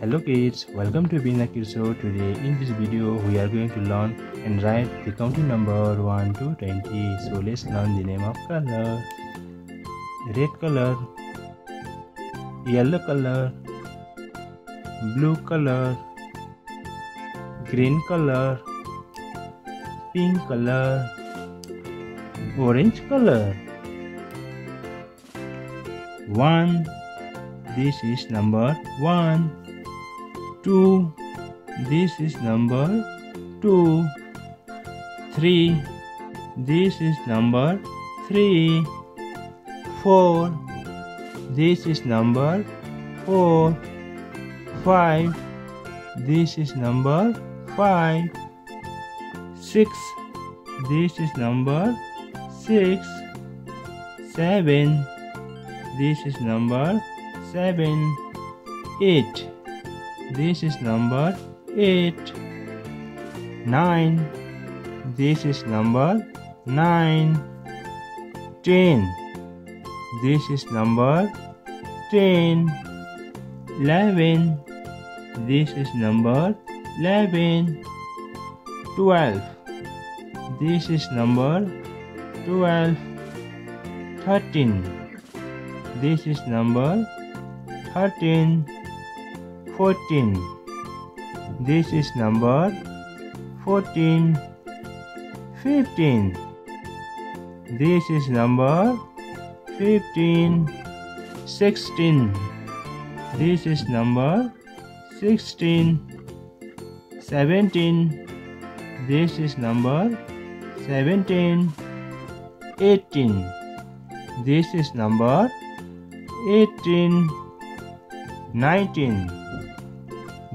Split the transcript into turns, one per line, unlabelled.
Hello kids, welcome to Bina Show. Today in this video we are going to learn and write the counting number 1 to 20. So let's learn the name of color. Red color, yellow color, blue color, green color, pink color, orange color. 1 this is number 1 2 this is number 2 3 this is number 3 4 this is number 4 5 this is number 5 6 this is number 6 7 this is number 7 8 this is number 8 9 this is number 9 10 this is number 10 11 this is number 11 12 this is number 12 13 this is number 13 14 this is number 14 15 this is number 15 16 this is number 16 17 this is number 17 18 this is number 18 19